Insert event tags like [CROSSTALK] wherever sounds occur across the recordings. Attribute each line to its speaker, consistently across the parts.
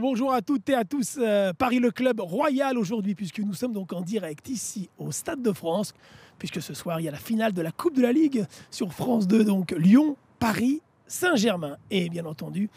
Speaker 1: Bonjour, à toutes et à tous. Euh, Paris le club royal aujourd'hui, puisque nous sommes donc en direct ici au Stade de France, puisque ce soir il y a la finale de la Coupe de la Ligue sur France 2, donc Lyon, Paris, Saint-Germain. Et bien entendu,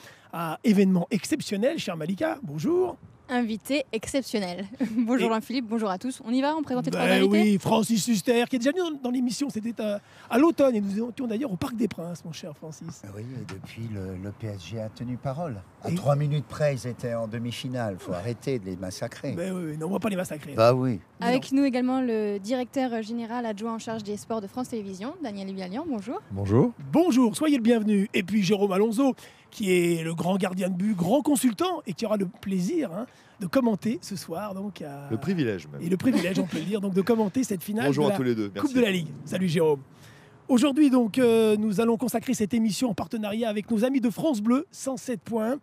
Speaker 1: événement exceptionnel, cher Malika, bonjour
Speaker 2: invité exceptionnel. [LAUGHS] bonjour Jean-Philippe, bonjour à tous. On y va, on présente les trois
Speaker 1: Ben
Speaker 2: invités
Speaker 1: oui, Francis Huster, qui est déjà venu dans, dans l'émission, c'était à, à l'automne, et nous étions d'ailleurs au Parc des Princes, mon cher Francis.
Speaker 3: Oui, et depuis, le, le PSG a tenu parole. À
Speaker 1: Et-
Speaker 3: trois minutes près, ils étaient en demi-finale. Il faut arrêter de les massacrer.
Speaker 1: Ben oui, non, on va pas les massacrer.
Speaker 3: Bah oui.
Speaker 2: Avec nous également le directeur général adjoint en charge des sports de France Télévisions, Daniel Vialian, bonjour.
Speaker 4: Bonjour.
Speaker 1: Bonjour, soyez le bienvenu. Et puis Jérôme Alonso, qui est le grand gardien de but, grand consultant, et qui aura le plaisir hein, de commenter ce soir. Donc, à-
Speaker 4: Le privilège même.
Speaker 1: Et le privilège, on peut le dire, donc de commenter cette finale
Speaker 4: Bonjour
Speaker 1: de
Speaker 4: à
Speaker 1: la
Speaker 4: tous les deux. Merci.
Speaker 1: Coupe de la Ligue. Salut Jérôme. Aujourd'hui, donc, euh, nous allons consacrer cette émission en partenariat avec nos amis de France Bleu, 107 points.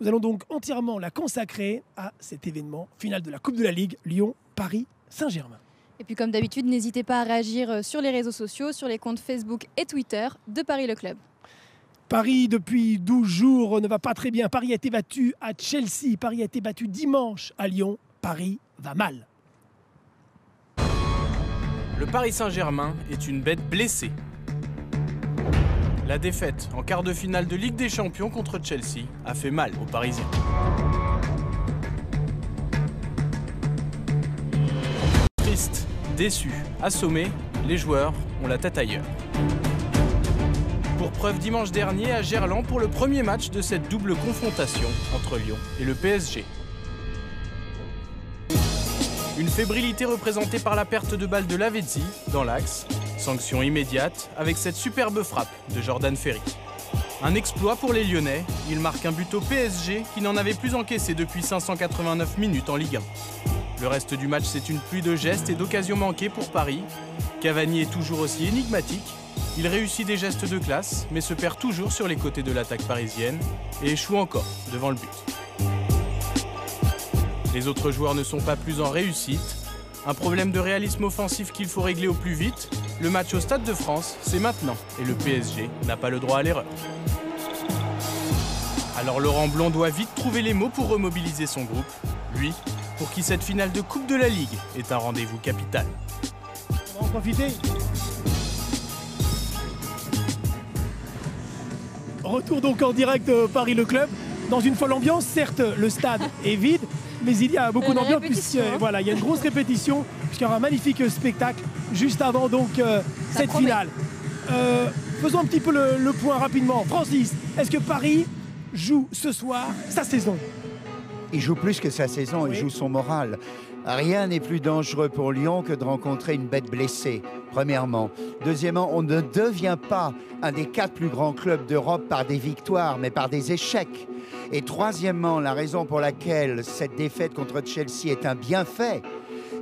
Speaker 1: Nous allons donc entièrement la consacrer à cet événement final de la Coupe de la Ligue, Lyon, Paris, Saint-Germain.
Speaker 2: Et puis comme d'habitude, n'hésitez pas à réagir euh, sur les réseaux sociaux, sur les comptes Facebook et Twitter de Paris le Club.
Speaker 1: Paris, depuis 12 jours, ne va pas très bien. Paris a été battu à Chelsea. Paris a été battu dimanche à Lyon. Paris va mal.
Speaker 5: Le Paris Saint-Germain est une bête blessée. La défaite en quart de finale de Ligue des Champions contre Chelsea a fait mal aux Parisiens. Triste, déçu, assommé, les joueurs ont la tête ailleurs. Pour preuve dimanche dernier à Gerland pour le premier match de cette double confrontation entre Lyon et le PSG. Une fébrilité représentée par la perte de balle de Lavezzi dans l'axe. Sanction immédiate avec cette superbe frappe de Jordan Ferry. Un exploit pour les Lyonnais, ils marquent un but au PSG qui n'en avait plus encaissé depuis 589 minutes en Ligue 1. Le reste du match, c'est une pluie de gestes et d'occasions manquées pour Paris. Cavani est toujours aussi énigmatique. Il réussit des gestes de classe, mais se perd toujours sur les côtés de l'attaque parisienne et échoue encore devant le but. Les autres joueurs ne sont pas plus en réussite. Un problème de réalisme offensif qu'il faut régler au plus vite. Le match au Stade de France, c'est maintenant, et le PSG n'a pas le droit à l'erreur. Alors Laurent Blanc doit vite trouver les mots pour remobiliser son groupe. Lui, pour qui cette finale de Coupe de la Ligue est un rendez-vous capital.
Speaker 1: On va en profiter. Retour donc en direct euh, Paris le club dans une folle ambiance. Certes, le stade [LAUGHS] est vide, mais il y a beaucoup
Speaker 2: Une
Speaker 1: d'ambiance puisque
Speaker 2: hein.
Speaker 1: voilà, il y a une grosse répétition puisqu'il y aura un magnifique spectacle juste avant donc euh, cette
Speaker 2: promet.
Speaker 1: finale. Euh, faisons un petit peu le, le point rapidement. Francis, est-ce que Paris joue ce soir sa saison?
Speaker 3: Il joue plus que sa saison, il joue son moral. Rien n'est plus dangereux pour Lyon que de rencontrer une bête blessée, premièrement. Deuxièmement, on ne devient pas un des quatre plus grands clubs d'Europe par des victoires, mais par des échecs. Et troisièmement, la raison pour laquelle cette défaite contre Chelsea est un bienfait,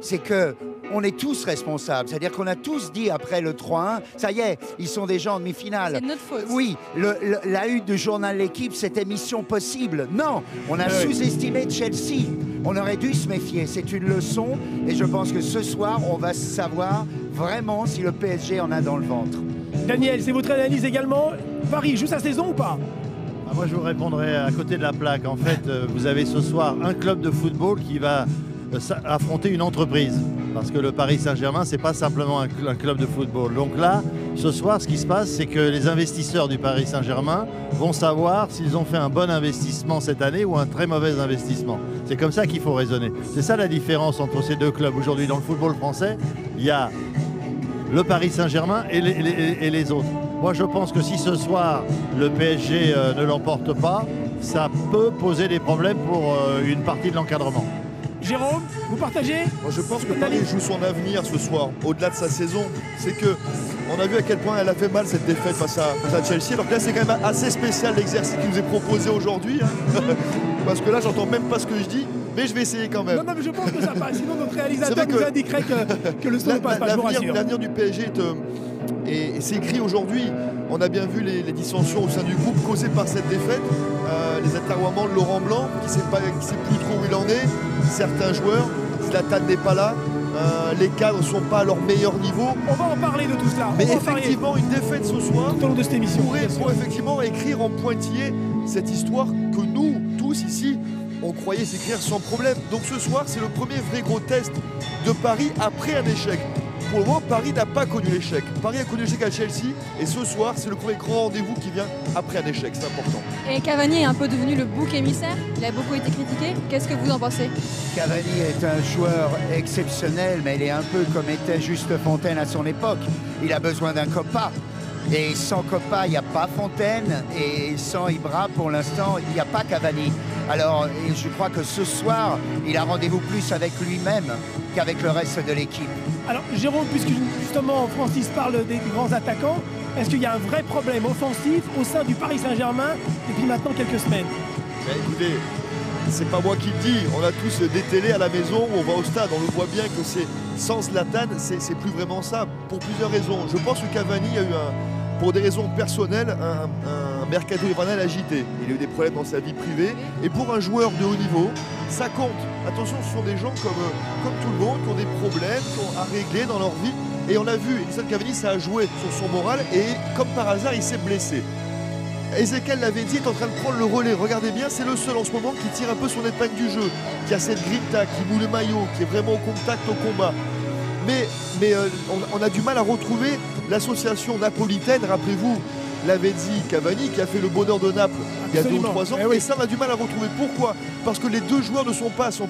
Speaker 3: c'est que on est tous responsables. C'est-à-dire qu'on a tous dit après le 3-1, ça y est, ils sont déjà en demi-finale.
Speaker 2: C'est de notre faute.
Speaker 3: Oui, le- le- la une du journal L'équipe, c'était mission possible. Non, on a
Speaker 1: oui.
Speaker 3: sous-estimé Chelsea. On aurait dû se méfier. C'est une leçon. Et je pense que ce soir, on va savoir vraiment si le PSG en a dans le ventre.
Speaker 1: Daniel, c'est votre analyse également. Paris joue sa saison ou pas?
Speaker 6: Ah, moi, je vous répondrai à côté de la plaque. En fait, euh, vous avez ce soir un club de football qui va affronter une entreprise. Parce que le Paris Saint-Germain, c'est pas simplement un, cl- un club de football. Donc là, ce soir, ce qui se passe, c'est que les investisseurs du Paris Saint-Germain vont savoir s'ils ont fait un bon investissement cette année ou un très mauvais investissement. C'est comme ça qu'il faut raisonner. C'est ça la différence entre ces deux clubs. Aujourd'hui, dans le football français, il y a le Paris Saint-Germain et les autres. Moi, je pense que si ce soir le PSG euh, ne l'emporte pas, ça peut poser des problèmes pour euh, une partie de l'encadrement.
Speaker 1: Jérôme, vous partagez
Speaker 4: Moi, je pense que Paris joue son avenir ce soir, au-delà de sa saison. C'est que on a vu à quel point elle a fait mal cette défaite face à, face à Chelsea. Donc là, c'est quand même assez spécial l'exercice qui nous est proposé aujourd'hui. hein. [LAUGHS] Parce que là, j'entends même pas ce que je dis, mais je vais essayer quand même.
Speaker 1: Non, non, mais je pense que ça passe. Sinon, notre réalisateur nous
Speaker 4: que-
Speaker 1: indiquerait que, que le [LAUGHS] son ne passe pas,
Speaker 4: l'avenir du PSG est, euh, et, et c'est écrit aujourd'hui. On a bien vu les, les dissensions au sein du groupe causées par cette défaite. Euh, les aterroiements de Laurent Blanc, qui ne sait, plus trop où il en est. Certains joueurs, Zlatan n'est pas là. Euh, les cadres ne sont pas à leur meilleur niveau.
Speaker 1: On va en parler de tout cela.
Speaker 4: Mais effectivement, une défaite ce soir
Speaker 1: tout au long de cette émission.
Speaker 4: pourrait,
Speaker 1: bien sûr.
Speaker 4: pourrait effectivement écrire en pointillé cette histoire que nous, tous ici, on croyait s'écrire sans problème. Donc ce soir, c'est le premier vrai gros test de Paris après un échec. Pour le moment, Paris n'a pas connu l'échec. Paris a connu l'échec à Chelsea et ce soir, c'est le premier grand rendez-vous qui vient après un échec. C'est important.
Speaker 2: Et Cavani est un peu devenu le bouc émissaire? Il a beaucoup été critiqué. Qu'est-ce que vous en pensez?
Speaker 3: Cavani est un joueur exceptionnel, mais il est un peu comme était Juste Fontaine à son époque. Il a besoin d'un copain. Et sans Copa, il n'y a pas Fontaine. Et sans Ibra, pour l'instant, il n'y a pas Cavani. Alors, et je crois que ce soir, il a rendez-vous plus avec lui-même qu'avec le reste de l'équipe.
Speaker 1: Alors, Jérôme, puisque justement Francis parle des grands attaquants, est-ce qu'il y a un vrai problème offensif au sein du Paris Saint-Germain depuis maintenant quelques semaines?
Speaker 4: Ben, écoutez, c'est pas moi qui le dis. On a tous des télés à la maison où on va au stade. On le voit bien que c'est sans Zlatan, c'est c'est plus vraiment ça. Pour plusieurs raisons. Je pense que Cavani a eu un, pour des raisons personnelles, un, un mercato hivernal agité. Il a eu des problèmes dans sa vie privée. Et pour un joueur de haut niveau, ça compte. Attention, ce sont des gens comme, euh, comme tout le monde qui ont des problèmes, qui ont à régler dans leur vie. Et on l'a vu, Edison Cavani, ça a joué sur son moral. Et comme par hasard, il s'est blessé. Ezekiel l'avait dit, est en train de prendre le relais. Regardez bien, c'est le seul en ce moment qui tire un peu son épingle du jeu, qui a cette grinta, qui boule le maillot, qui est vraiment au contact, au combat. Mais, mais euh, on a du mal à retrouver l'association napolitaine, rappelez-vous, l'avait dit Cavani, qui a fait le bonheur de Naples il y a deux ou trois ans.
Speaker 1: Eh oui.
Speaker 4: Et ça, on a du mal à retrouver. Pourquoi? Parce que les deux joueurs ne sont pas à 100%.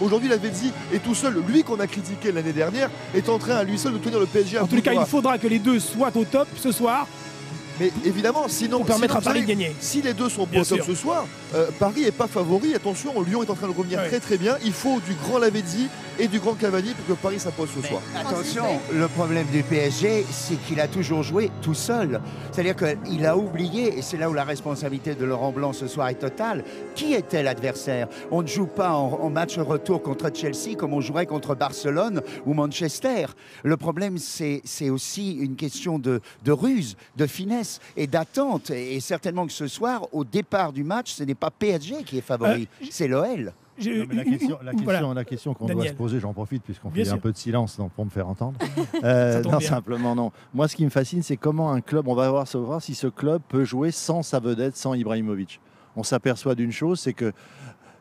Speaker 4: Aujourd'hui, Lavezzi est tout seul. Lui qu'on a critiqué l'année dernière est en train à lui seul de tenir le PSG à
Speaker 1: En
Speaker 4: de
Speaker 1: cas, il faudra que les deux soient au top ce soir
Speaker 4: Mais évidemment, sinon,
Speaker 1: pour permettre
Speaker 4: sinon,
Speaker 1: à Paris de gagner.
Speaker 4: si les deux sont au top ce soir, euh, Paris n'est pas favori. Attention, Lyon est en train de revenir très très bien. Il faut du grand Lavezzi et du grand Cavani pour que Paris s'impose ce soir.
Speaker 3: Attention, le problème du PSG, c'est qu'il a toujours joué tout seul. C'est-à-dire qu'il a oublié, et c'est là où la responsabilité de Laurent Blanc ce soir est totale, qui était l'adversaire? On ne joue pas en, en match retour contre Chelsea comme on jouerait contre Barcelone ou Manchester. Le problème, c'est aussi une question de, de ruse, de finesse et d'attente. Et, et certainement que ce soir, au départ du match, ce n'est pas PSG qui est favori, c'est l'OL.
Speaker 6: Non, la question, la
Speaker 1: une-
Speaker 6: question,
Speaker 1: voilà.
Speaker 6: la question qu'on doit se poser, j'en profite puisqu'on fait un peu de silence donc, pour me faire entendre. [LAUGHS] Euh, non,
Speaker 1: bien.
Speaker 6: simplement non. Moi, ce qui me fascine, c'est comment un club, on va voir, savoir si ce club peut jouer sans sa vedette, sans Ibrahimovic. On s'aperçoit d'une chose, c'est que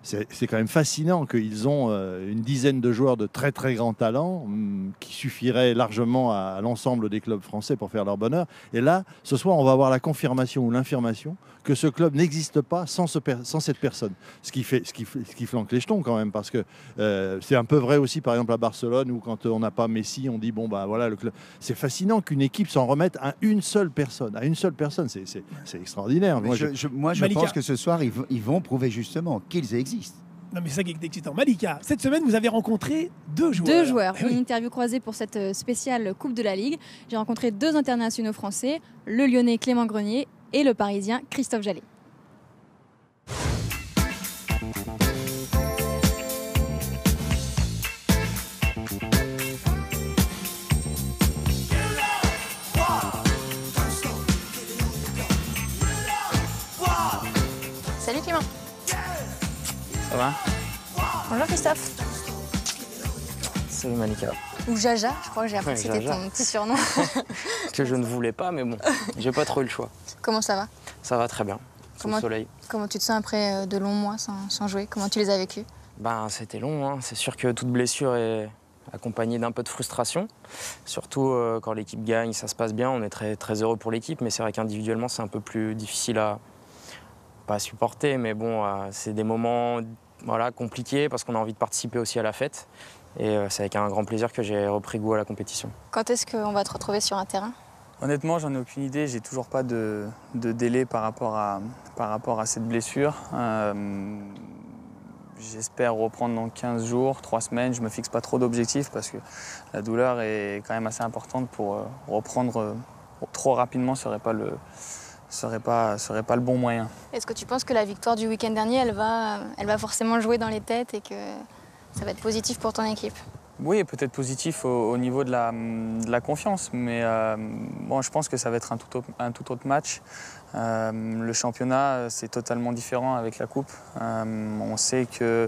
Speaker 6: c'est quand même fascinant qu'ils ont euh, une dizaine de joueurs de très très grand talent hum, qui suffiraient largement à, l'ensemble des clubs français pour faire leur bonheur. Et là, ce soir, on va avoir la confirmation ou l'infirmation que ce club n'existe pas sans, ce per- sans cette personne. Ce qui, fait, ce, qui, ce qui flanque les jetons quand même, parce que euh, c'est un peu vrai aussi, par exemple, à Barcelone, où quand on n'a pas Messi, on dit, bon, bah voilà, le club. C'est fascinant qu'une équipe s'en remette à une seule personne. À une seule personne, c'est c'est- c'est extraordinaire.
Speaker 3: Mais
Speaker 6: Moi,
Speaker 3: je,
Speaker 6: je-
Speaker 3: moi, je pense que ce soir, ils vont prouver justement qu'ils existent.
Speaker 1: Non, mais c'est ça qui est excitant. Malika, cette semaine, vous avez rencontré deux joueurs.
Speaker 2: Deux joueurs.
Speaker 1: Eh oui.
Speaker 2: Une interview croisée pour cette euh, spéciale Coupe de la Ligue. J'ai rencontré deux internationaux français, le Lyonnais Clément Grenier et le Parisien Christophe Jallet.
Speaker 7: Ça va
Speaker 8: Bonjour Christophe.
Speaker 7: Salut Malika.
Speaker 8: Ou Jaja, je crois que j'ai appris
Speaker 7: Ouais,
Speaker 8: que c'était ton petit surnom. [LAUGHS]
Speaker 7: Que je ne voulais pas, mais bon, [LAUGHS] j'ai pas trop eu le choix.
Speaker 8: Comment ça va
Speaker 7: Ça va très bien.
Speaker 8: Comment-
Speaker 7: le soleil.
Speaker 8: Comment tu te sens après euh, de longs mois sans, sans jouer? Comment tu les as vécus?
Speaker 7: Ben, c'était long, hein. c'est sûr que toute blessure est accompagnée d'un peu de frustration. Surtout euh, quand l'équipe gagne, ça se passe bien, on est très, très heureux pour l'équipe, mais c'est vrai qu'individuellement, c'est un peu plus difficile à pas à supporter, mais bon, euh, c'est des moments voilà, compliqués parce qu'on a envie de participer aussi à la fête. Et euh, c'est avec un grand plaisir que j'ai repris goût à la compétition.
Speaker 8: Quand est-ce qu'on va te retrouver sur un terrain?
Speaker 9: Honnêtement, j'en ai aucune idée. J'ai toujours pas de, de délai par rapport à, par rapport à cette blessure. Euh, J'espère reprendre dans 15 jours, 3 semaines. Je me fixe pas trop d'objectifs parce que la douleur est quand même assez importante pour reprendre trop rapidement serait pas le serait pas serait pas le bon moyen.
Speaker 8: Est-ce que tu penses que la victoire du week-end dernier, elle va, elle va forcément jouer dans les têtes et que ça va être positif pour ton équipe?
Speaker 9: Oui, peut-être positif au, au niveau de la, de la confiance, mais euh, bon, je pense que ça va être un tout autre, un tout autre match. Euh, le championnat, c'est totalement différent avec la Coupe. Euh, on sait que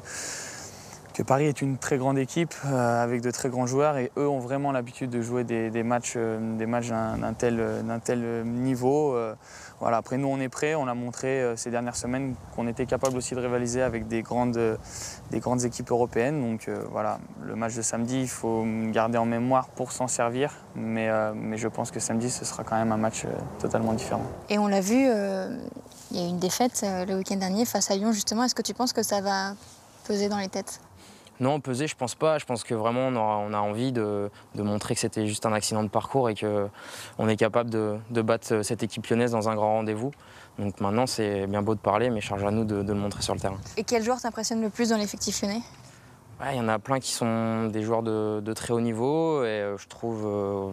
Speaker 9: que Paris est une très grande équipe euh, avec de très grands joueurs et eux ont vraiment l'habitude de jouer des, matchs, euh, matchs d'un tel, tel, niveau. Euh. voilà. Après nous on est prêts, on a montré ces dernières semaines qu'on était capable aussi de rivaliser avec des grandes, des grandes équipes européennes. Donc voilà, le match de samedi, il faut garder en mémoire pour s'en servir, mais, mais je pense que samedi ce sera quand même un match totalement différent.
Speaker 8: Et on l'a vu, il y a eu une défaite le week-end dernier face à Lyon justement. Est-ce que tu penses que ça va peser dans les têtes?
Speaker 7: Non, peser, je pense pas. Je pense que vraiment, on, a envie de, montrer que c'était juste un accident de parcours et qu'on est capable de, battre cette équipe lyonnaise dans un grand rendez-vous. Donc maintenant, c'est bien beau de parler, mais charge à nous de, le montrer sur le terrain.
Speaker 8: Et quel joueur t'impressionne le plus dans l'effectif lyonnais?
Speaker 7: Il y en a plein qui sont des joueurs de, très haut niveau et euh, je trouve euh,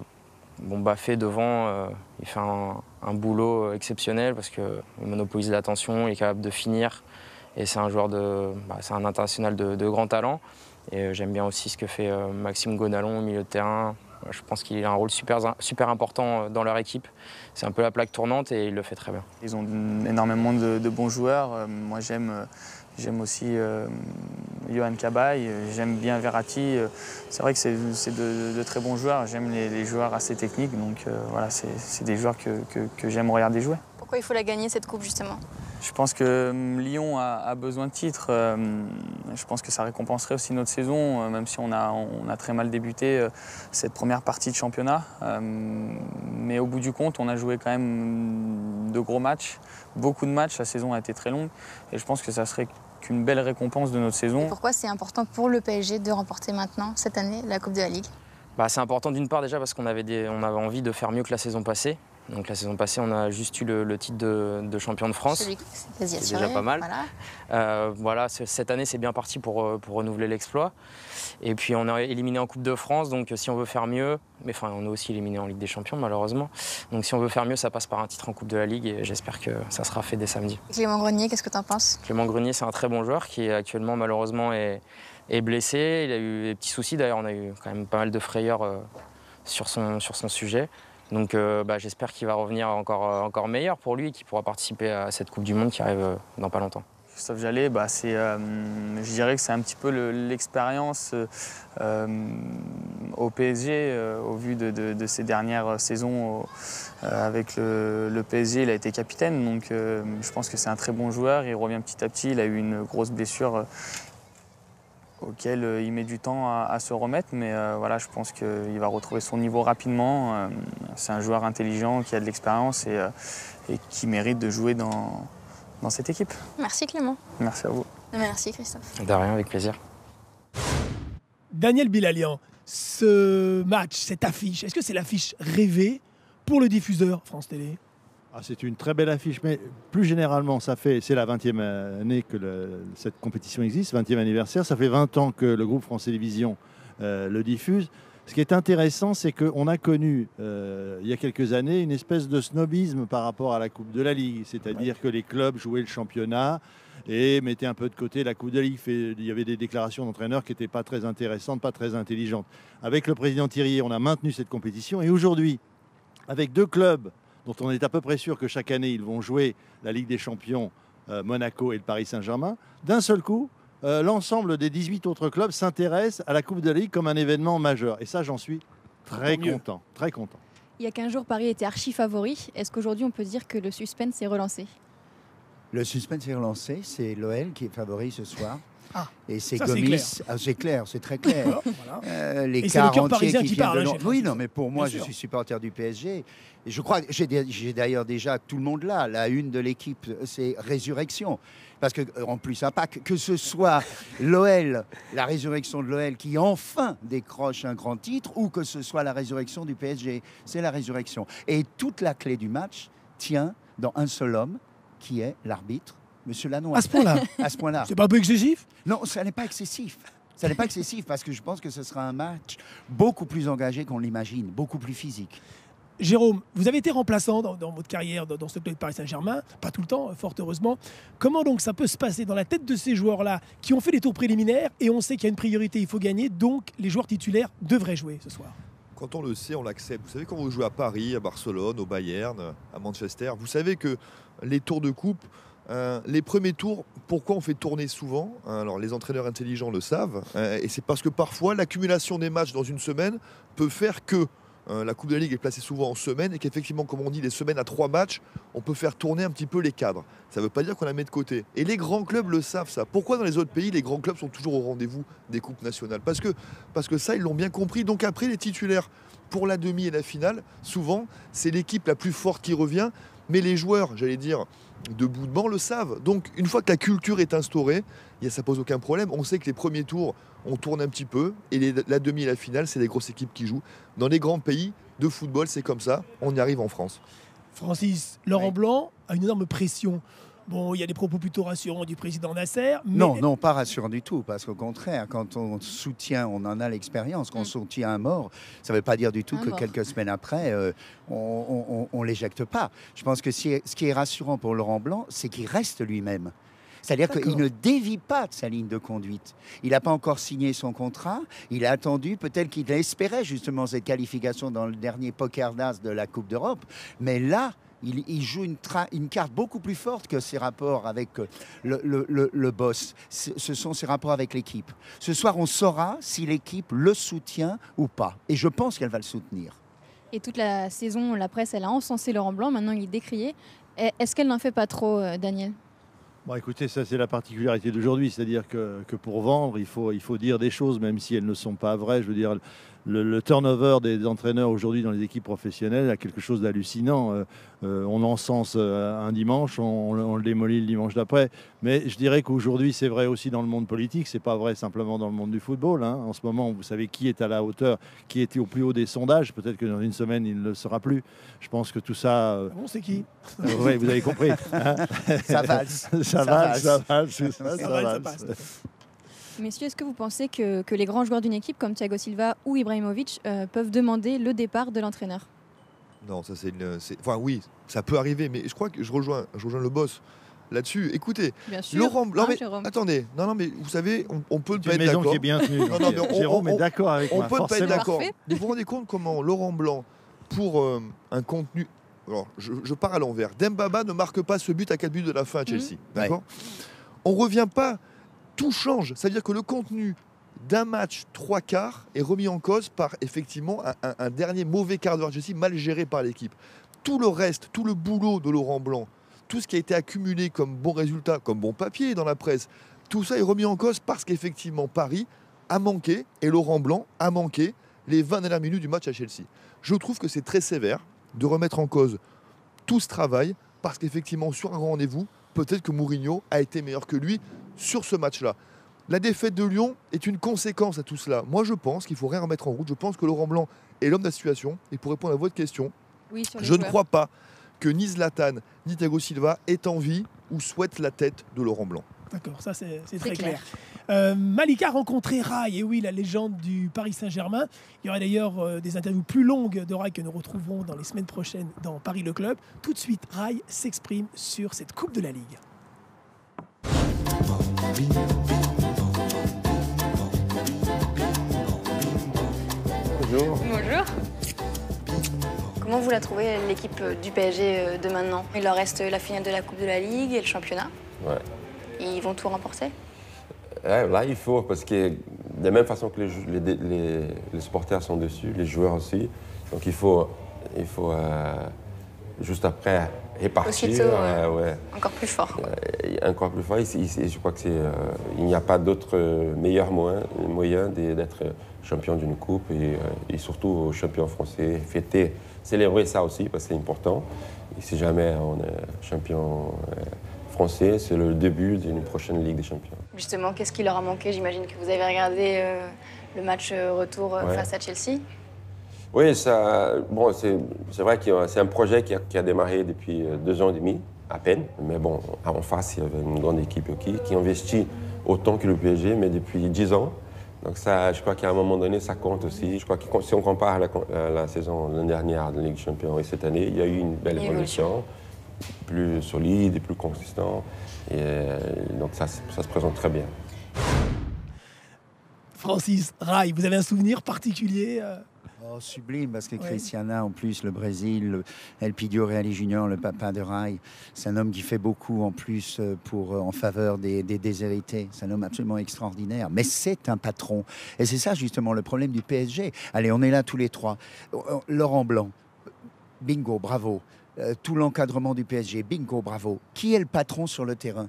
Speaker 7: bon, Baffé devant, euh, il fait un, boulot exceptionnel parce qu'il monopolise l'attention, il est capable de finir. Et c'est un joueur de, bah, c'est un international de, grand talent. Et euh, j'aime bien aussi ce que fait euh, Maxime Gonalon au milieu de terrain. Je pense qu'il a un rôle super, super important euh, dans leur équipe. C'est un peu la plaque tournante et il le fait très bien.
Speaker 9: Ils ont énormément de, bons joueurs. Moi, j'aime, j'aime aussi Johan Cabaye, j'aime bien Verratti. C'est vrai que c'est, de, très bons joueurs. J'aime les, joueurs assez techniques. Donc voilà, c'est, des joueurs que, que j'aime regarder jouer.
Speaker 8: Pourquoi il faut la gagner cette coupe justement?
Speaker 9: Je pense que hum, Lyon a, besoin de titres. Hum, je pense que ça récompenserait aussi notre saison, euh, même si on a, on a très mal débuté euh, cette première partie de championnat. Mais au bout du compte, on a joué quand même de gros matchs, beaucoup de matchs. La saison a été très longue et je pense que ça serait qu'une belle récompense de notre saison.
Speaker 8: pourquoi c'est important pour le PSG de remporter maintenant, cette année, la Coupe de la Ligue?
Speaker 7: Bah, C'est important d'une part déjà parce qu'on avait, on avait envie de faire mieux que la saison passée. Donc la saison passée, on a juste eu le, titre de, champion de France.
Speaker 8: C'est
Speaker 7: déjà pas mal. Voilà, euh, cette année, c'est bien parti pour, euh, pour renouveler l'exploit. Et puis on est éliminé en Coupe de France, donc si on veut faire mieux, mais enfin on est aussi éliminé en Ligue des Champions malheureusement. Donc si on veut faire mieux, ça passe par un titre en Coupe de la Ligue et j'espère que ça sera fait dès samedi.
Speaker 8: Clément Grenier, qu'est-ce que tu en penses?
Speaker 7: Clément Grenier, c'est un très bon joueur qui actuellement malheureusement est, est, blessé. Il a eu des petits soucis d'ailleurs, on a eu quand même pas mal de frayeurs euh, sur, son, sur son sujet. Donc euh, bah, j'espère qu'il va revenir encore, euh, encore meilleur pour lui et qu'il pourra participer à cette Coupe du Monde qui arrive euh, dans pas longtemps.
Speaker 9: Christophe Jallet, bah, je dirais que c'est un petit peu l'expérience au PSG au vu de, ses dernières saisons avec le, PSG. Il a été capitaine, donc je pense que c'est un très bon joueur. Il revient petit à petit. Il a eu une grosse blessure auquel euh, il met du temps à, se remettre, mais euh, voilà, je pense qu'il va retrouver son niveau rapidement. Euh, c'est un joueur intelligent qui a de l'expérience et, qui mérite de jouer dans, dans cette équipe.
Speaker 8: Merci Clément.
Speaker 9: Merci à vous.
Speaker 8: Merci Christophe.
Speaker 7: De rien, avec plaisir.
Speaker 1: Daniel Bilalian, ce match, cette affiche, est-ce que c'est l'affiche rêvée pour le diffuseur France Télé?
Speaker 6: Ah, c'est une très belle affiche, mais plus généralement, ça fait, c'est la 20e année que cette compétition existe, 20e anniversaire. Ça fait 20 ans que le groupe France Télévisions euh, le diffuse. Ce qui est intéressant, c'est qu'on a connu, euh, il y a quelques années, une espèce de snobisme par rapport à la Coupe de la Ligue. C'est-à-dire que les clubs jouaient le championnat et mettaient un peu de côté la Coupe de la Ligue. Il y avait des déclarations d'entraîneurs qui n'étaient pas très intéressantes, pas très intelligentes. Avec le président Thierry, on a maintenu cette compétition. Et aujourd'hui, avec deux clubs dont on est à peu près sûr que chaque année ils vont jouer la Ligue des Champions, euh, Monaco et le Paris Saint-Germain, d'un seul coup, euh, l'ensemble des 18 autres clubs s'intéressent à la Coupe de la Ligue comme un événement majeur. Et ça, j'en suis très content, très content.
Speaker 2: Il y a 15 jours, Paris était archi favori. Est-ce qu'aujourd'hui, on peut dire que le suspense est relancé?
Speaker 3: Le suspense est relancé. C'est l'OL qui est favori ce soir.
Speaker 1: Ah,
Speaker 3: et c'est Gomis, ah, c'est clair, c'est très clair. [LAUGHS]
Speaker 1: Euh, les quarts entiers qui, viennent
Speaker 3: de Oui, non, mais pour moi, je suis supporter du PSG. Et je crois, j'ai d'ailleurs déjà tout le monde là. La une de l'équipe, c'est résurrection. Parce que, en plus, un pack, que ce soit l'OL, la résurrection de l'OL qui enfin décroche un grand titre, ou que ce soit la résurrection du PSG, c'est la résurrection. Et toute la clé du match tient dans un seul homme, qui est l'arbitre Monsieur Lannoy.
Speaker 1: À ce point-là [LAUGHS]
Speaker 3: À ce point-là.
Speaker 1: C'est pas un peu excessif?
Speaker 3: Non, ça n'est pas excessif. Ça n'est pas excessif parce que je pense que ce sera un match beaucoup plus engagé qu'on l'imagine, beaucoup plus physique.
Speaker 1: Jérôme, vous avez été remplaçant dans, votre carrière dans, ce club de Paris Saint-Germain, pas tout le temps, fort heureusement. Comment donc ça peut se passer dans la tête de ces joueurs-là qui ont fait les tours préliminaires et on sait qu'il y a une priorité, il faut gagner, donc les joueurs titulaires devraient jouer ce soir?
Speaker 4: Quand on le sait, on l'accepte. Vous savez, quand vous jouez à Paris, à Barcelone, au Bayern, à Manchester, vous savez que les tours de coupe, Euh, les premiers tours, pourquoi on fait tourner souvent Alors les entraîneurs intelligents le savent, euh, et c'est parce que parfois l'accumulation des matchs dans une semaine peut faire que euh, la Coupe de la Ligue est placée souvent en semaine et qu'effectivement, comme on dit, les semaines à trois matchs, on peut faire tourner un petit peu les cadres. Ça ne veut pas dire qu'on la met de côté. Et les grands clubs le savent ça. Pourquoi dans les autres pays, les grands clubs sont toujours au rendez-vous des coupes nationales? Parce que, parce que ça, ils l'ont bien compris. Donc après, les titulaires pour la demi et la finale, souvent, c'est l'équipe la plus forte qui revient. Mais les joueurs, j'allais dire, de bout de banc le savent. Donc une fois que la culture est instaurée, ça pose aucun problème. On sait que les premiers tours, on tourne un petit peu. Et la demi et la finale, c'est les grosses équipes qui jouent. Dans les grands pays de football, c'est comme ça. On y arrive en France.
Speaker 1: Francis, Laurent Blanc a une énorme pression. Bon, il y a des propos plutôt rassurants du président Nasser.
Speaker 3: Non, non, pas rassurant du tout, parce qu'au contraire, quand on soutient, on en a l'expérience, quand on mm. soutient un mort, ça ne veut pas dire du tout que quelques semaines après, euh, on ne l'éjecte pas. Je pense que ce qui est rassurant pour Laurent Blanc, c'est qu'il reste lui-même. C'est-à-dire qu'il ne dévie pas de sa ligne de conduite. Il n'a pas encore signé son contrat. Il a attendu, peut-être qu'il espérait justement cette qualification dans le dernier poker d'as de la Coupe d'Europe. Mais là, il, joue une, une, carte beaucoup plus forte que ses rapports avec euh, le, boss. Ce sont ses rapports avec l'équipe. Ce soir, on saura si l'équipe le soutient ou pas. Et je pense qu'elle va le soutenir.
Speaker 2: Et toute la saison, la presse, elle a encensé Laurent Blanc. Maintenant, il est décrié. Est-ce qu'elle n'en fait pas trop, euh, Daniel?
Speaker 6: Bon, écoutez, ça c'est la particularité d'aujourd'hui, c'est-à-dire que, que, pour vendre, il faut, il faut dire des choses, même si elles ne sont pas vraies. Je veux dire, le, turnover des entraîneurs aujourd'hui dans les équipes professionnelles a quelque chose d'hallucinant. Euh, euh, on encense euh, un dimanche, on, le démolit le dimanche d'après. Mais je dirais qu'aujourd'hui, c'est vrai aussi dans le monde politique, c'est pas vrai simplement dans le monde du football. Hein. En ce moment, vous savez qui est à la hauteur, qui était au plus haut des sondages. Peut-être que dans une semaine, il ne le sera plus. Je pense que tout ça.
Speaker 1: Ah bon, c'est qui?
Speaker 6: Oui, vous avez compris. [LAUGHS]
Speaker 3: ça valse.
Speaker 6: ça valse, ça valse, ça valse.
Speaker 2: Messieurs, est-ce que vous pensez que, les grands joueurs d'une équipe comme Thiago Silva ou Ibrahimovic euh, peuvent demander le départ de l'entraîneur?
Speaker 4: Non, ça c'est une. Enfin oui, ça peut arriver, mais je crois que je rejoins, je rejoins le boss là-dessus. Écoutez, Laurent Blanc,
Speaker 2: hein,
Speaker 4: attendez, non, non, mais vous savez, on, peut pas être
Speaker 6: d'accord. qui est bien tenue. non, non, mais Jérôme est d'accord avec
Speaker 4: on
Speaker 6: moi.
Speaker 4: On peut pas être d'accord. Vous vous rendez compte comment Laurent Blanc, pour euh, un contenu, alors je, pars à l'envers. Dembaba ne marque pas ce but à 4 buts de la fin à mhm. Chelsea, d'accord? On revient pas tout change. C'est-à-dire que le contenu d'un match trois quarts est remis en cause par effectivement un, dernier mauvais quart d'heure Chelsea mal géré par l'équipe. Tout le reste, tout le boulot de Laurent Blanc, tout ce qui a été accumulé comme bon résultat, comme bon papier dans la presse, tout ça est remis en cause parce qu'effectivement Paris a manqué et Laurent Blanc a manqué les 20 dernières minutes du match à Chelsea. Je trouve que c'est très sévère de remettre en cause tout ce travail parce qu'effectivement sur un rendez-vous, peut-être que Mourinho a été meilleur que lui sur ce match-là. La défaite de Lyon est une conséquence à tout cela. Moi, je pense qu'il faut rien remettre en route. Je pense que Laurent Blanc est l'homme de la situation. Et pour répondre à votre question, je ne crois pas que ni Zlatan ni Thiago Silva aient envie ou souhaitent la tête de Laurent Blanc.
Speaker 1: D'accord, ça c'est très clair. Euh, Malika a rencontré Rai, et oui, la légende du Paris Saint-Germain. Il y aura d'ailleurs euh, des interviews plus longues de Rai que nous retrouverons dans les semaines prochaines dans Paris le Club. Tout de suite, Rai s'exprime sur cette Coupe de la Ligue.
Speaker 8: Bonjour. Bonjour. Comment vous la trouvez, l'équipe du PSG euh, de maintenant? Il leur reste la finale de la Coupe de la Ligue et le championnat.
Speaker 10: Ouais.
Speaker 8: Ils vont tout remporter?
Speaker 10: Ouais, Là, il faut, parce que de la même façon que les, les, les, supporters sont dessus, les joueurs aussi. Donc il faut, il faut euh, juste après répartir.
Speaker 8: euh, ouais. Encore plus fort.
Speaker 10: encore plus fort. je crois qu'il euh, n'y a pas d'autre meilleur moyen, moyen d'être champion d'une coupe et, et, surtout champion français. Fêter, célébrer ça aussi parce que c'est important. Et si jamais on est champion français, c'est le début d'une prochaine Ligue des Champions.
Speaker 8: Justement, qu'est-ce qui leur a manqué? J'imagine que vous avez regardé euh, le match euh, retour euh, face à Chelsea.
Speaker 10: Oui, ça, bon, c'est vrai que c'est un projet qui a, qui a, démarré depuis deux ans et demi, à peine. Mais bon, en face, il y avait une grande équipe qui, qui investit autant que le PSG, mais depuis dix ans. Donc ça, je crois qu'à un moment donné, ça compte aussi. Je crois que si on compare la, la saison l'année dernière de la Ligue des Champions et cette année, il y a eu une belle évolution plus solide et plus consistant. Et euh, donc ça, ça se présente très bien.
Speaker 1: Francis Rai, vous avez un souvenir particulier euh,
Speaker 3: Oh, sublime, parce que
Speaker 1: Ouais.
Speaker 3: Cristiana, en plus, le Brésil, le Elpidio Reali Junior, le papa de Rai, c'est un homme qui fait beaucoup en plus euh, pour, euh, en faveur des, des déshérités. C'est un homme absolument extraordinaire. Mais c'est un patron. Et c'est ça, justement, le problème du PSG. Allez, on est là tous les trois. Oh, oh, Laurent Blanc, bingo, bravo. Euh, tout l'encadrement du PSG, bingo, bravo. Qui est le patron sur le terrain?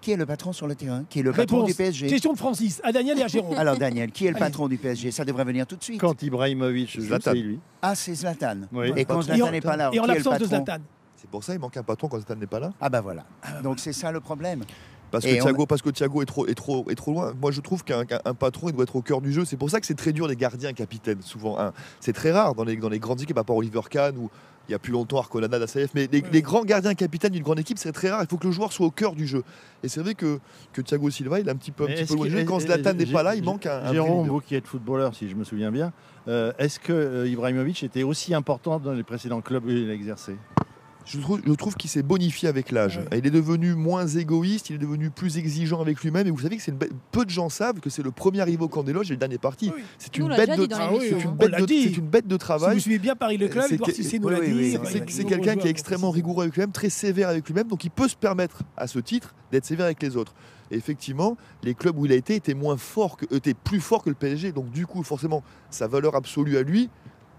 Speaker 3: Qui est le patron sur le terrain Qui est le patron
Speaker 1: Réponse.
Speaker 3: du PSG
Speaker 1: Question de Francis, à Daniel et à Jérôme.
Speaker 3: Alors, Daniel, qui est le
Speaker 1: Allez.
Speaker 3: patron du PSG Ça devrait venir tout de suite.
Speaker 6: Quand Ibrahimovic joue,
Speaker 4: Zlatan.
Speaker 6: c'est lui.
Speaker 3: Ah, c'est Zlatan.
Speaker 6: Oui.
Speaker 3: Et quand Zlatan n'est pas là,
Speaker 1: Et en
Speaker 3: qui est le
Speaker 1: l'absence de
Speaker 3: patron
Speaker 1: Zlatan.
Speaker 4: C'est pour ça qu'il manque un patron quand Zlatan n'est pas là.
Speaker 3: Ah bah voilà. Donc c'est ça le problème.
Speaker 4: Parce que,
Speaker 3: on-
Speaker 4: Thiago, parce que Thiago est trop, est, trop, est trop loin. Moi, je trouve qu'un qu'un- un patron, il doit être au cœur du jeu. C'est pour ça que c'est très dur les gardiens capitaines, souvent. hein. C'est très rare dans les, dans les grandes équipes, à part Oliver Kahn ou il y a plus longtemps Arconada d'ACF. Mais les, grands gardiens capitaines d'une grande équipe, c'est très rare. Il faut que le joueur soit au cœur du jeu. Et c'est vrai que, que Thiago Silva, il est un petit peu, un
Speaker 6: Mais
Speaker 4: petit peu loin du jeu. Quand Zlatan n'est pas là, il manque un,
Speaker 6: Jérôme, vous qui êtes footballeur, si je me souviens bien, euh, est-ce que euh, Ibrahimovic était aussi important dans les précédents clubs où il a exercé?
Speaker 4: Je trouve, je trouve qu'il s'est bonifié avec l'âge.
Speaker 1: Ouais.
Speaker 4: Il est devenu moins égoïste, il est devenu plus exigeant avec lui-même. Et vous savez que c'est une bête- peu de gens savent que c'est le premier arrivé au camp des loges et le dernier parti.
Speaker 1: Oui.
Speaker 4: C'est une, bête de
Speaker 1: Ah oui,
Speaker 4: c'est une bête de- une bête de
Speaker 1: Si
Speaker 4: travail.
Speaker 1: vous suivez bien Paris Le Club,
Speaker 4: C'est
Speaker 3: oui,
Speaker 4: quelqu'un qui est extrêmement rigoureux avec lui-même, très sévère avec lui-même, donc il peut se permettre à ce titre d'être sévère avec les autres. Et effectivement, les clubs où il a été étaient moins forts que, étaient plus forts que le PSG, donc du coup, forcément, sa valeur absolue à lui,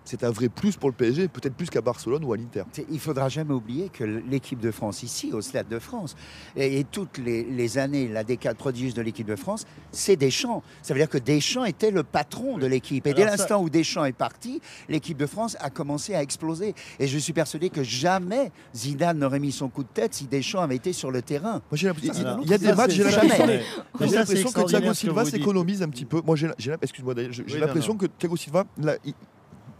Speaker 4: c'est un vrai plus pour le PSG, peut-être plus qu'à Barcelone ou à l'Inter.
Speaker 3: Il faudra jamais oublier que l'équipe de France, ici, au Stade de France, et, et toutes les, les années, la décade prodigieuse de l'équipe de France, c'est Deschamps. Ça veut dire que Deschamps était le patron de l'équipe. Et dès
Speaker 6: ça-
Speaker 3: l'instant où Deschamps est parti, l'équipe de France a commencé à exploser. Et je suis persuadé que jamais Zidane n'aurait mis son coup de tête si Deschamps avait été sur le terrain.
Speaker 4: Moi, j'ai l'impression-
Speaker 6: Alors,
Speaker 4: il y a des
Speaker 6: ça,
Speaker 4: matchs, j'ai
Speaker 6: ça,
Speaker 4: l'impression
Speaker 6: ça,
Speaker 4: que Thiago Silva s'économise un petit peu. Moi, j'ai, j'ai- excuse-moi, Daniel, j'ai j'ai
Speaker 6: Oui, non,
Speaker 4: l'impression
Speaker 6: non.
Speaker 4: que Thiago Silva, là, il-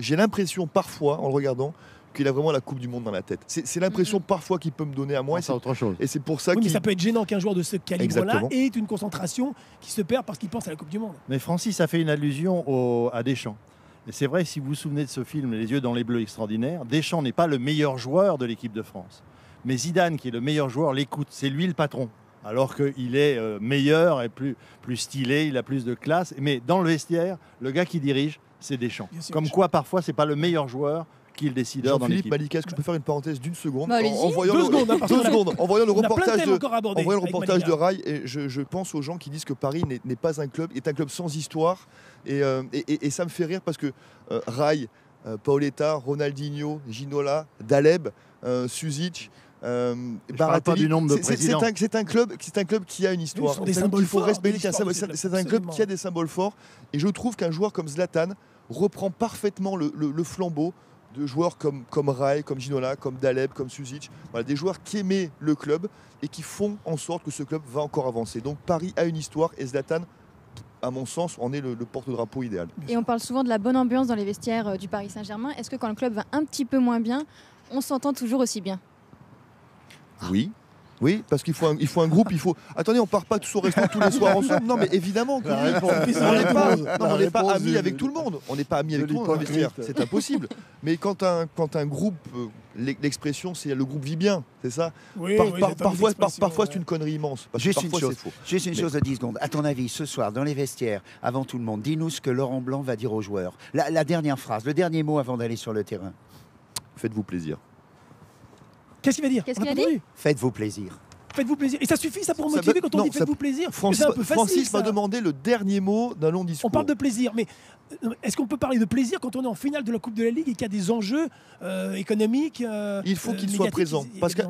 Speaker 4: j'ai l'impression parfois, en le regardant, qu'il a vraiment la Coupe du Monde dans la tête. C'est, l'impression parfois qu'il peut me donner à moi. Et
Speaker 6: c'est autre chose.
Speaker 4: et c'est pour ça
Speaker 1: Oui,
Speaker 4: qu'il.
Speaker 1: ça peut être gênant qu'un joueur de ce calibre-là ait une concentration qui se perd parce qu'il pense à la Coupe du Monde.
Speaker 6: Mais Francis a fait une allusion au- à Deschamps. Et c'est vrai, si vous vous souvenez de ce film, Les yeux dans les bleus extraordinaires, Deschamps n'est pas le meilleur joueur de l'équipe de France. Mais Zidane, qui est le meilleur joueur, l'écoute. C'est lui le patron. Alors qu'il est euh, meilleur et plus, plus stylé, il a plus de classe. Mais dans le vestiaire, le gars qui dirige, c'est Deschamps.
Speaker 1: Bien sûr.
Speaker 6: Comme quoi, parfois, c'est pas le meilleur joueur qui est le décideur dans l'équipe.
Speaker 4: Malika, est-ce que je peux faire une parenthèse d'une seconde
Speaker 2: Bah,
Speaker 4: en, en voyant
Speaker 1: Deux
Speaker 4: le,
Speaker 1: secondes, hein, parce
Speaker 4: deux
Speaker 1: qu'on a-
Speaker 4: secondes. En voyant le reportage de, en voyant le reportage de. Rail, et je, je pense aux gens qui disent que Paris n'est, pas un club, est un club sans histoire. Et, euh, et- et- et ça me fait rire parce que euh, Rail, euh, Paoletta, Ronaldinho, Ginola, Daleb, euh, Suzic. Euh,
Speaker 6: pas du nombre de
Speaker 4: c'est- c'est-
Speaker 6: présidents.
Speaker 4: c'est un, c'est un club, c'est un club qui a une histoire.
Speaker 1: ce sont des
Speaker 4: C'est un club qui a des symboles forts. Et je trouve qu'un joueur comme Zlatan reprend parfaitement le, le- le flambeau de joueurs comme, comme Rai, comme Ginola, comme Daleb, comme Suzic. Voilà, des joueurs qui aimaient le club et qui font en sorte que ce club va encore avancer. Donc Paris a une histoire et Zlatan, à mon sens, en est le, le porte-drapeau idéal.
Speaker 2: Et on parle souvent de la bonne ambiance dans les vestiaires euh, du Paris Saint-Germain. Est-ce que quand le club va un petit peu moins bien, on s'entend toujours aussi bien?
Speaker 4: Oui. Oui, parce qu'il faut un, il faut un groupe, il faut. Attendez, on part pas tous au restaurant tous les soirs ensemble. Non, mais évidemment que
Speaker 6: La
Speaker 4: oui.
Speaker 6: réponse-
Speaker 4: on n'est pas,
Speaker 6: réponse-
Speaker 4: non,
Speaker 6: la
Speaker 4: on n'est pas
Speaker 6: réponse
Speaker 4: amis avec tout le monde. On n'est pas amis avec tout le monde dans le
Speaker 6: l'hypocrite.
Speaker 4: vestiaire. C'est impossible. Mais quand un, quand un groupe, euh, l'e- l'expression, c'est le groupe vit bien, c'est ça?
Speaker 1: Oui,
Speaker 4: Par-
Speaker 1: oui,
Speaker 4: par-
Speaker 1: j'ai pas
Speaker 4: parfois, par- parfois c'est une connerie immense.
Speaker 3: Juste une chose.
Speaker 4: faux.
Speaker 3: Juste une
Speaker 4: Mais-
Speaker 3: chose de 10 secondes. À ton avis, ce soir, dans les vestiaires, avant tout le monde, dis-nous ce que Laurent Blanc va dire aux joueurs. La, la dernière phrase, le dernier mot avant d'aller sur le terrain.
Speaker 4: Faites-vous plaisir.
Speaker 1: Qu'est-ce qu'il va dire
Speaker 2: Qu'est-ce qu'il a dit.
Speaker 3: Faites-vous plaisir.
Speaker 1: Faites-vous plaisir. Et ça suffit, ça, pour
Speaker 4: Ça
Speaker 1: motiver quand on
Speaker 4: non,
Speaker 1: dit
Speaker 4: ça-
Speaker 1: faites-vous plaisir
Speaker 4: Francis,
Speaker 1: un peu facile.
Speaker 4: Francis
Speaker 1: ça.
Speaker 4: m'a demandé le dernier mot d'un long discours.
Speaker 1: On parle de plaisir, mais euh, est-ce qu'on peut parler de plaisir quand on est en finale de la Coupe de la Ligue et qu'il y a des enjeux euh, économiques euh,
Speaker 4: Il faut
Speaker 1: euh,
Speaker 4: qu'il soit présent. Parce que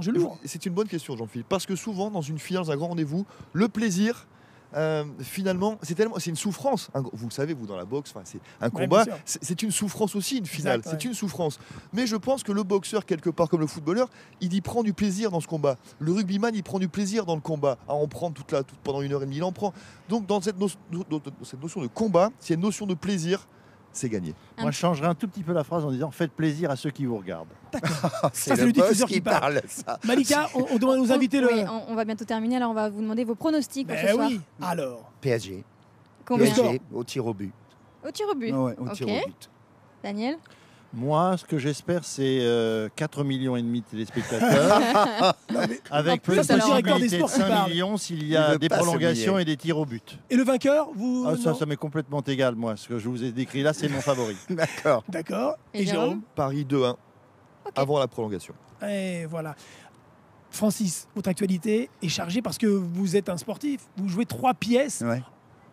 Speaker 4: c'est une bonne question, Jean-Philippe. Parce que souvent, dans une finale, dans un grand rendez-vous, le plaisir, euh, finalement, c'est tellement, c'est une souffrance. Vous le savez, vous dans la boxe, c'est un combat, c'est c'est une souffrance aussi, une finale. C'est
Speaker 1: ouais.
Speaker 4: une souffrance. Mais je pense que le boxeur, quelque part comme le footballeur, il y prend du plaisir dans ce combat. Le rugbyman, il prend du plaisir dans le combat. À en prendre toute la, toute- pendant une heure et demie, il en prend. Donc, dans cette, no- no- no- cette notion de combat, a une notion de plaisir, c'est gagné.
Speaker 6: Moi, je changerais un tout petit peu la phrase en disant faites plaisir à ceux qui vous regardent. [LAUGHS]
Speaker 1: Ça, c'est le
Speaker 3: boss
Speaker 1: diffuseur qui parle.
Speaker 3: ça.
Speaker 1: Malika, [LAUGHS] on, on doit nous inviter le.
Speaker 2: Oui, on, on va bientôt terminer. Alors, on va vous demander vos pronostics pour
Speaker 1: Ben
Speaker 2: soir.
Speaker 1: oui. Alors,
Speaker 3: PSG.
Speaker 2: Combien
Speaker 3: PSG au tir au but.
Speaker 2: Au tir au but.
Speaker 3: Ouais, au tir au but.
Speaker 2: Daniel?
Speaker 6: Moi, ce que j'espère, c'est euh, 4 millions et demi de téléspectateurs, [LAUGHS] [LAUGHS] avec possibilité de
Speaker 1: sports qui
Speaker 6: 5
Speaker 1: parle.
Speaker 6: millions s'il y a des prolongations et des tirs au but.
Speaker 1: Et le vainqueur, vous
Speaker 6: Ah, ça, ça m'est complètement égal, moi. Ce que je vous ai décrit là, c'est mon favori. [LAUGHS]
Speaker 3: D'accord.
Speaker 1: D'accord.
Speaker 2: Et
Speaker 1: Et Jérôme
Speaker 4: Paris 2-1 avant la prolongation.
Speaker 1: Et voilà. Francis, votre actualité est chargée parce que vous êtes un sportif. Vous jouez trois pièces
Speaker 3: Ouais.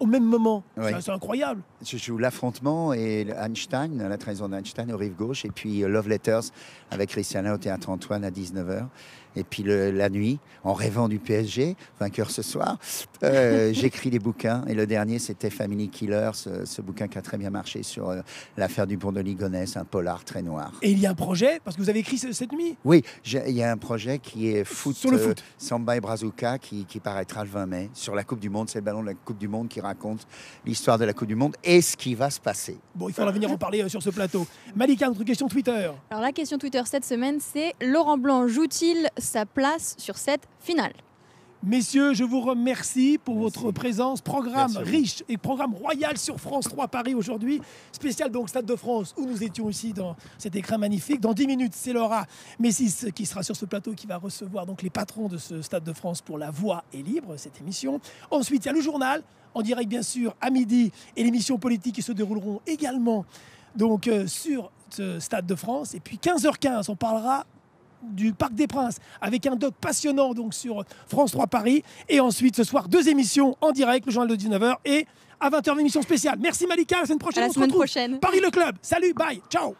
Speaker 1: Au même moment. C'est- incroyable.
Speaker 3: Je joue l'affrontement et Einstein, la trahison d'Einstein au rive gauche, et puis euh, Love Letters avec Christiana au théâtre Antoine à 19h. Et puis le- la nuit, en rêvant du PSG, vainqueur ce soir, euh, [LAUGHS] j'écris des bouquins. Et le dernier, c'était Family Killer, ce, ce bouquin qui a très bien marché sur euh, l'affaire du pont de Ligonnès, un polar très noir.
Speaker 1: Et il y a un projet, parce que vous avez écrit ce- cette nuit?
Speaker 3: Oui, il y a un projet qui est foot,
Speaker 1: Sur le
Speaker 3: euh,
Speaker 1: foot.
Speaker 3: Samba et Brazuca qui, qui paraîtra le 20 mai sur la Coupe du Monde. C'est le ballon de la Coupe du Monde qui raconte l'histoire de la Coupe du Monde et ce qui va se passer.
Speaker 1: Bon, il faudra venir en parler euh, sur ce plateau. Malika, notre question Twitter.
Speaker 2: Alors la question Twitter cette semaine, c'est Laurent Blanc joue-t-il sa place sur cette finale
Speaker 1: Messieurs, je vous remercie pour votre présence. Programme
Speaker 3: Merci
Speaker 1: riche et programme royal sur France 3 Paris aujourd'hui. Spécial donc Stade de France où nous étions ici dans cet écran magnifique. Dans 10 minutes, c'est Laura Messis qui sera sur ce plateau qui va recevoir donc les patrons de ce Stade de France pour La Voix est libre, cette émission. Ensuite, il y a le journal en direct bien sûr à midi et l'émission politique qui se dérouleront également donc euh, sur ce Stade de France. Et puis 15h15, on parlera du Parc des Princes avec un doc passionnant donc sur France 3 Paris. Et ensuite, ce soir, deux émissions en direct, le journal de 19h et à 20h, une émission spéciale. Merci Malika, à la semaine prochaine.
Speaker 2: À la
Speaker 1: on se
Speaker 2: semaine
Speaker 1: retrouve.
Speaker 2: prochaine.
Speaker 1: Paris le club. Salut, bye, ciao.